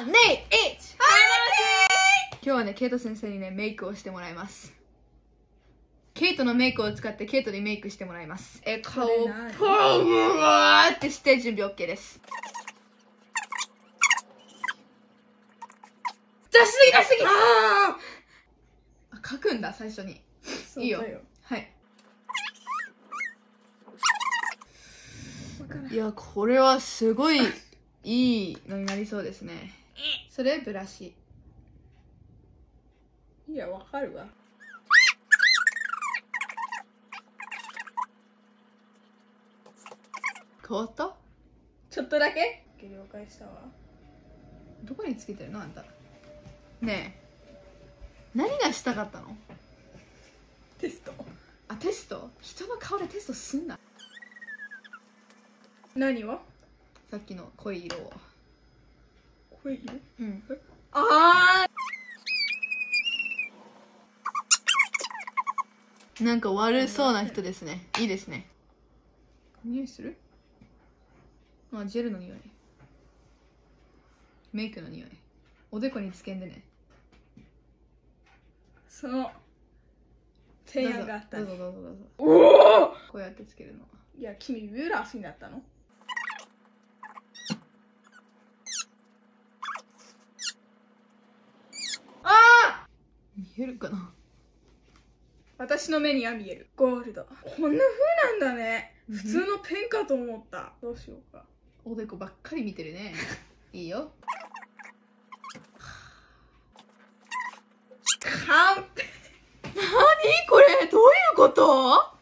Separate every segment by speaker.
Speaker 1: 3、2、1、はい今日はね、ケイト先生にね、メイクをしてもらいます。ケイトのメイクを使ってケイトにメイクしてもらいます。え、顔を
Speaker 2: これ何
Speaker 1: ポーワーってして準備 OK です。出しすぎ出しすぎああ書くんだ、最初に。いいよはい。いや、これはすごいいいのになりそうですね。それ、ブラシ。
Speaker 2: いやわかるわ。
Speaker 1: 変わった？
Speaker 2: ちょっとだけ。了解したわ。
Speaker 1: どこにつけてるのあんた？ねえ。何がしたかったの？
Speaker 2: テスト。
Speaker 1: あテスト？人の顔でテストすんな。
Speaker 2: 何を？
Speaker 1: さっきの濃い色を
Speaker 2: 濃い色
Speaker 1: うん。
Speaker 2: あ
Speaker 1: なんか悪そうな人ですね。いいですね。匂いする？あジェルの匂い。メイクの匂い。おでこにつけんでね。
Speaker 2: その提案があった
Speaker 1: どう
Speaker 2: ね
Speaker 1: ぞどうぞどうぞ。
Speaker 2: おお
Speaker 1: こうやってつけるの。
Speaker 2: いや君ブラシになったのああ
Speaker 1: 見えるかな？
Speaker 2: 私の目には見える。ゴールド。こんな風なんだね。
Speaker 1: うん。
Speaker 2: 普通のペンかと思った。どうしようか。
Speaker 1: おでこばっかり見てるね。いいよ。
Speaker 2: 完璧。
Speaker 1: 何これ？どういうこと？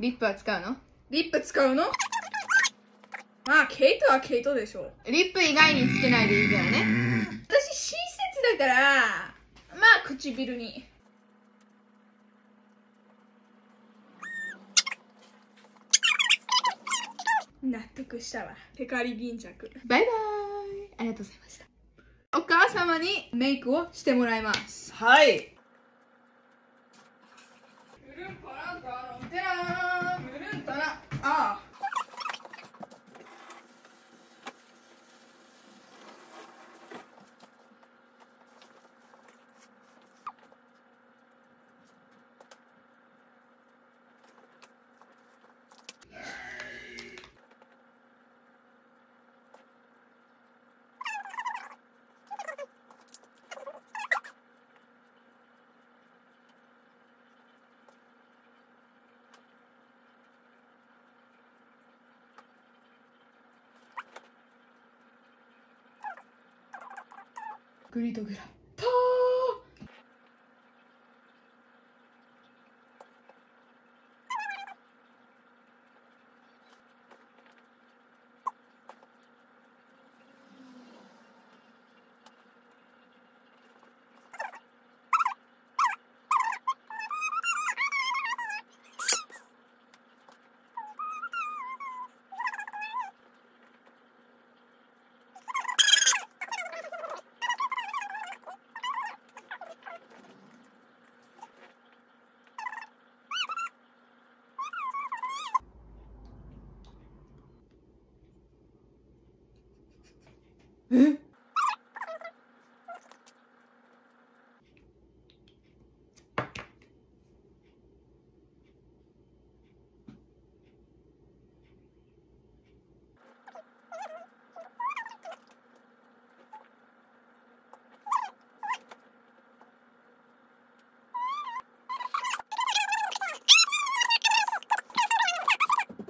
Speaker 1: リップは使うの？
Speaker 2: リップ使うの？まあケイトはケイトでしょ
Speaker 1: リップ以外につけないでいいからね。
Speaker 2: 私親切だから。まあ唇に。納得したわ。テカリ巾着。
Speaker 1: バイバイ。ありがとうございました。お母様にメイクをしてもらいます。
Speaker 3: はい。
Speaker 2: ルルンパランカロンテラールルンタラああ
Speaker 1: グリドグラムえ？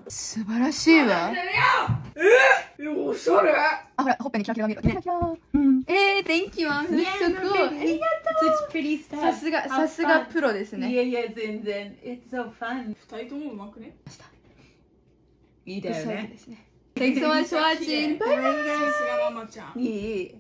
Speaker 1: 素晴らしいわ。
Speaker 2: え？おしゃれ？
Speaker 1: ほらほっぺにキラキラが見えるキラキラうんえー Thank you ごいありが
Speaker 3: Such pretty
Speaker 1: とう
Speaker 3: stuff.
Speaker 1: さすがさすが.プロですね
Speaker 3: Yeah, yeah, 全然。It's so fun.
Speaker 2: 二人ともうまくね？
Speaker 3: いいだよね
Speaker 1: そうで。すね Thanks so much for watching バイバイ
Speaker 2: さすがママちゃん
Speaker 3: いい。